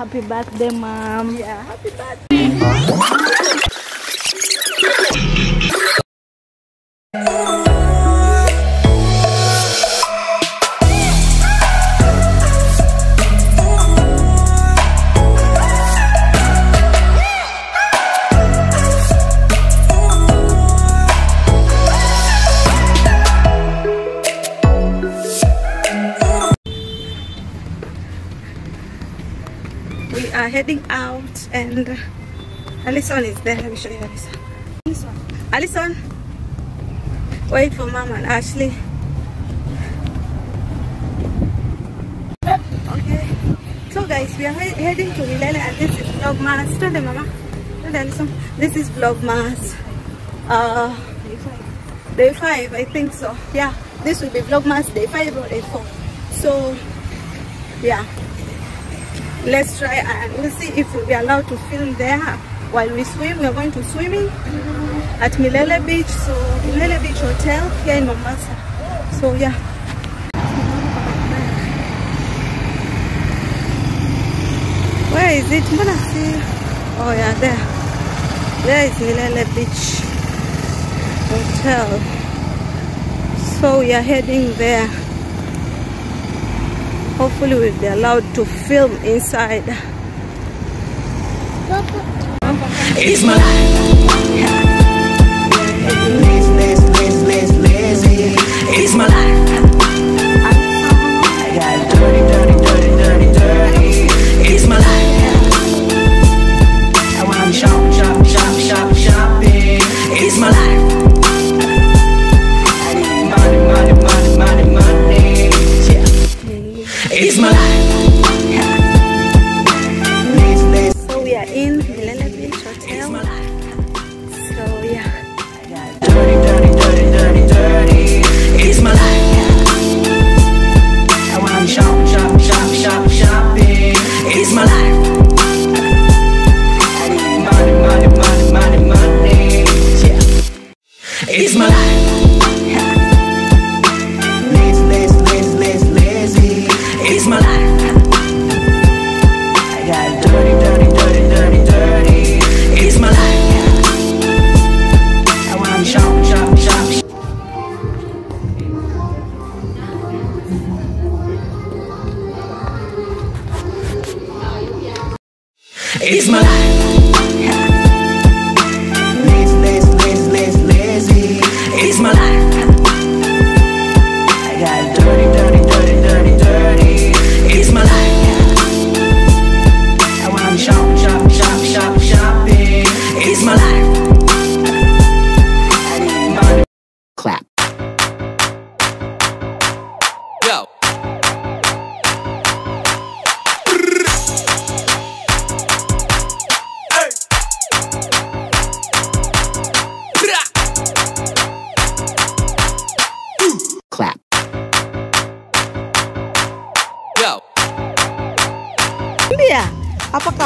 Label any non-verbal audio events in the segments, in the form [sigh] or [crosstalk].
Happy birthday, mom. Yeah, happy birthday. We are heading out and Alison is there. Let me show you Alison. Alison, wait for Mama and Ashley. Okay. So guys, we are he- heading to Milele and this is Vlogmas. Tell them Mama. Tell them Alison. This is Vlogmas. Uh, day five, I think so. Yeah, this will be Vlogmas day five or day four. So, yeah let's try and we'll see if we'll be allowed to film there while we swim. We're going to swimming at milele beach so milele beach hotel here in mombasa. So yeah. Where is it? Mbona oh yeah there. There is milele beach hotel. So we are heading there hopefully we'll be allowed to film inside It's my life. It's my life.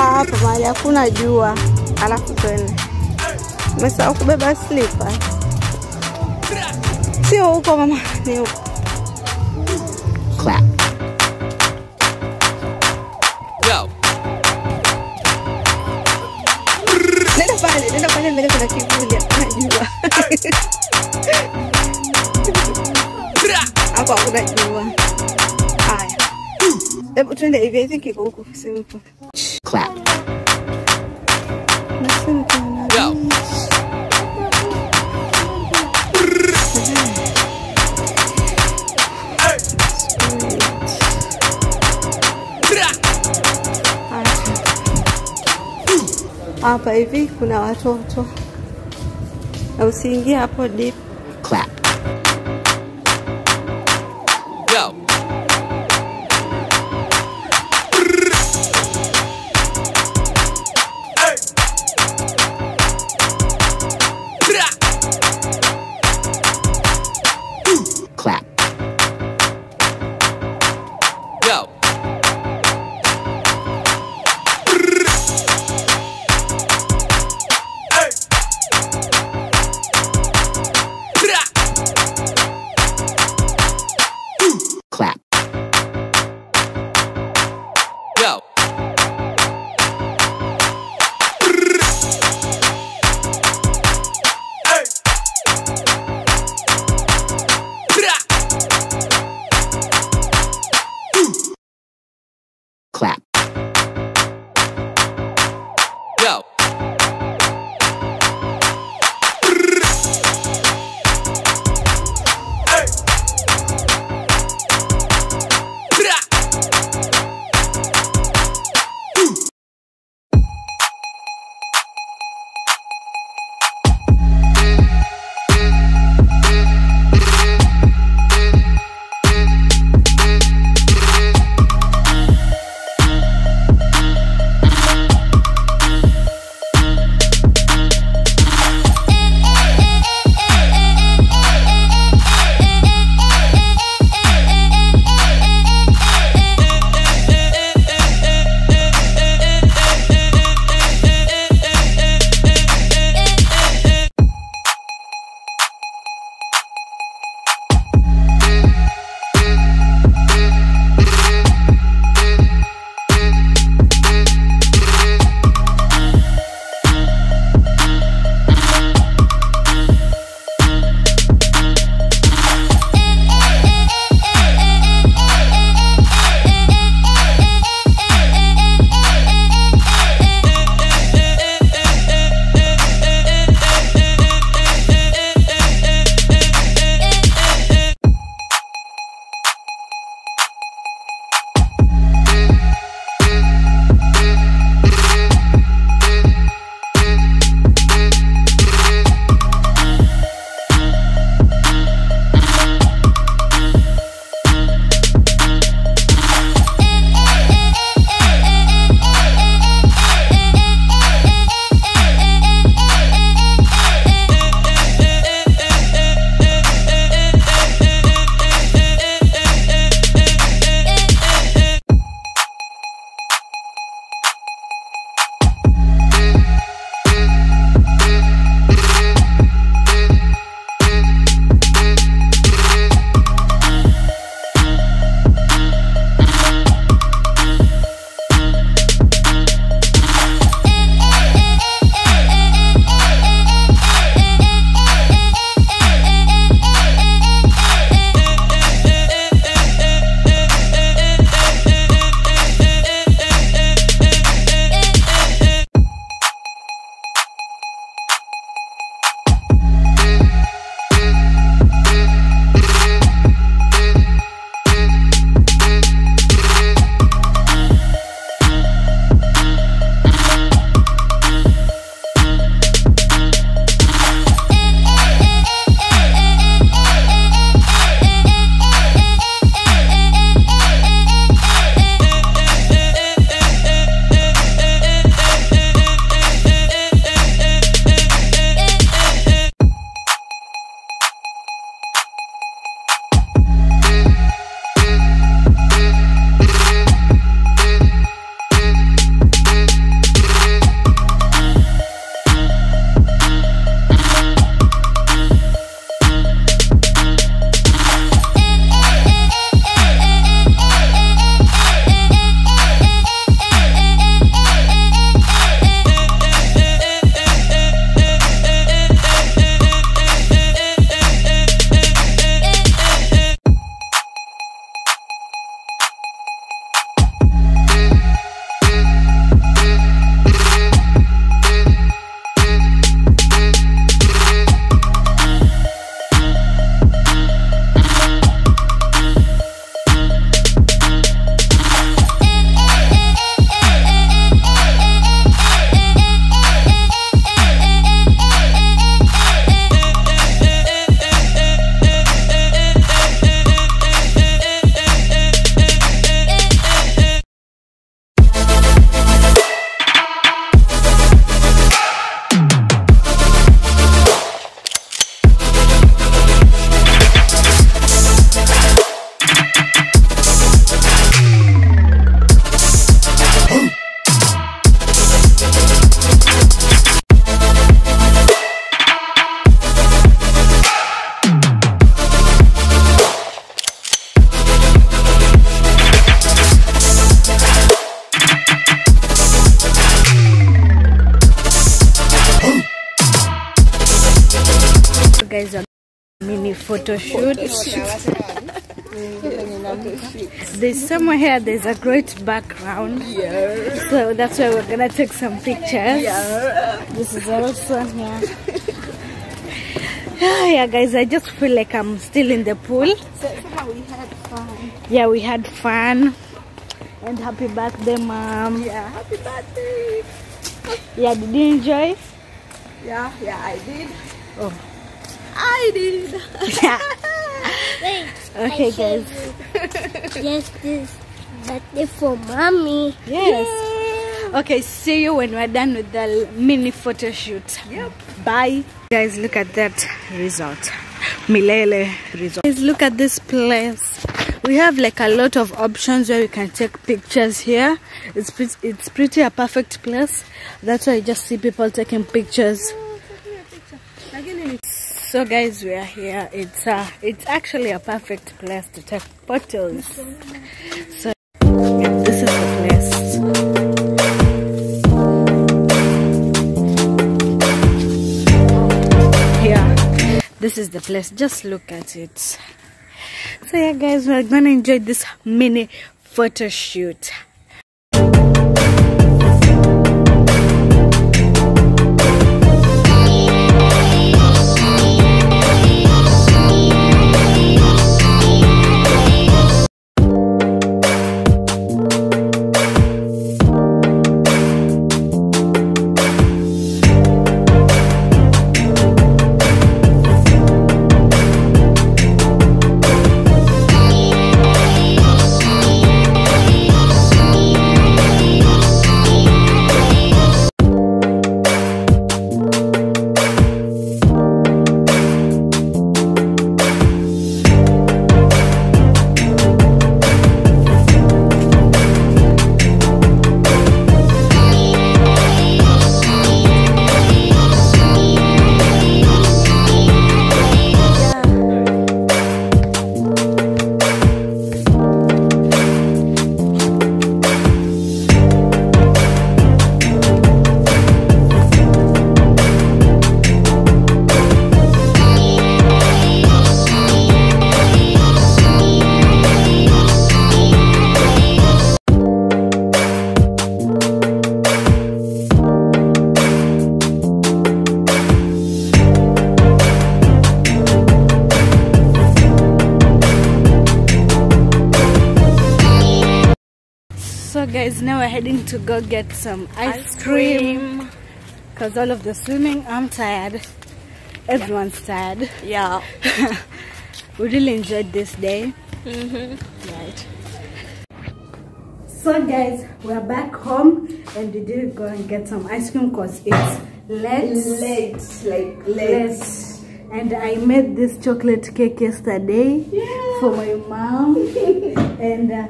Hapa mahali hakuna jua. Alafu twende. Umesahau kubeba slipa sio huko mama. Ni huko. Clap. Nenda pale nenda pale mbele kuna kivuli. Hakuna jua. Hapa hakuna jua. Haya. Hebu twende hivi i think iko huku simple Clap. Go. hapa hivi kuna watoto na usiingie hapo deep guys, a mini photo shoot. There's somewhere here, there's a great background. Yeah. So that's why we're gonna take some pictures. Yeah. This is also here. Yeah, yeah, guys, I just feel like I'm still in the pool. So somehow we had fun. Yeah, we had fun. And happy birthday, mom. Yeah, happy birthday. Yeah, did you enjoy? Yeah, yeah, I did. Oh. I did. Yeah. [laughs] Wait. Okay, guys. Yes, this birthday for mommy. Yes. Okay, see you when we're done with the mini photo shoot. Yep. Bye. Guys, look at that result. Milele Resort. Guys, look at this place. We have like a lot of options where we can take pictures here. It's pretty, it's pretty a perfect place. That's why I just see people taking pictures. So guys, we are here. It's uh, it's actually a perfect place to take photos. So yeah, this is the place. Here, this is the place. Just look at it. So yeah, guys, we're gonna enjoy this mini photo shoot. Heading to go get some ice, cream. Cause all of the swimming, I'm tired. Everyone's tired. Yeah. [laughs] we really enjoyed this day. Mm-hmm. Right. So guys, we're back home and we did go and get some ice cream cause it's late. Late, like Late. And I made this chocolate cake yesterday for my mom. [laughs] and uh,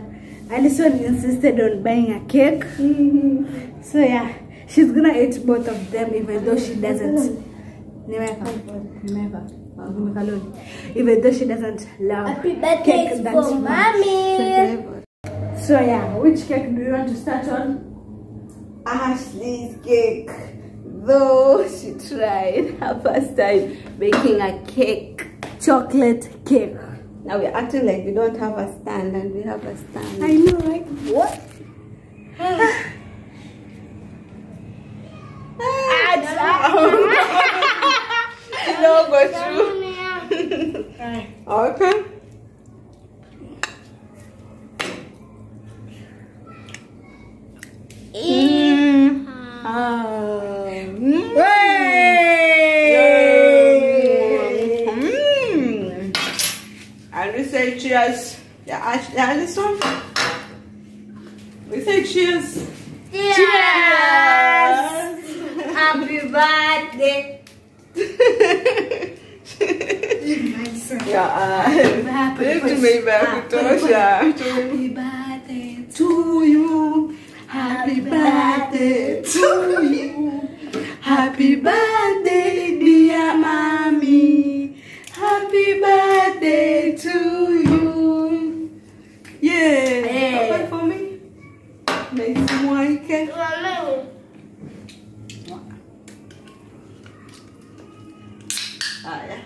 Alison insisted on buying a cake. Mm-hmm. So yeah, she's gonna eat both of them even though she doesn't. Nimeweka loli. Even though she doesn't love Happy cake that for mommy. So yeah, which cake do you want to start on? Ashley's cake. Though she tried her first time baking a cake. Chocolate cake. Now we're acting like we don't have a stand and we have a stand. I know, right? what? Ah. [laughs] no, go through. [laughs] Okay. Mm. Um, Mm. And we say cheers. Yeah, Ash- yeah, Alison. We say cheers. Cheers. Happy birthday. [laughs] Ja, Happy meebij kutosha. Happy birthday to you. Happy birthday to you. Happy birthday, dear mommy. Happy birthday to you. Open for me. Make some wine cake. Ah, yeah.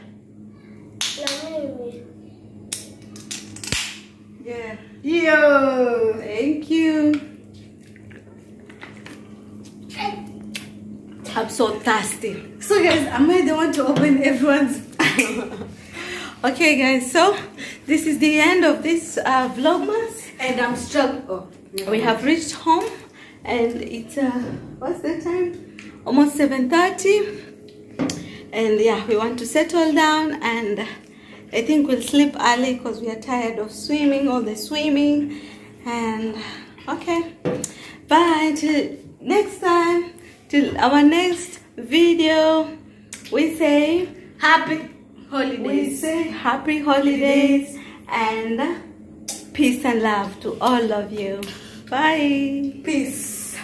Yeah. Yo, thank you. I'm so thirsty. So guys, I'm the one to open everyone's? [laughs] okay guys, so this is the end of this uh, vlogmas. And I'm struck. Oh, We have reached home and it's, uh, what's the time? Almost 7.30. And yeah, we want to settle down and I think we'll sleep early because we are tired of swimming, all the swimming. And okay, bye till next time, till our next video. We say happy we holidays. say happy holidays and peace and love to all of you. Bye. Peace.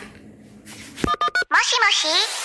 もしもし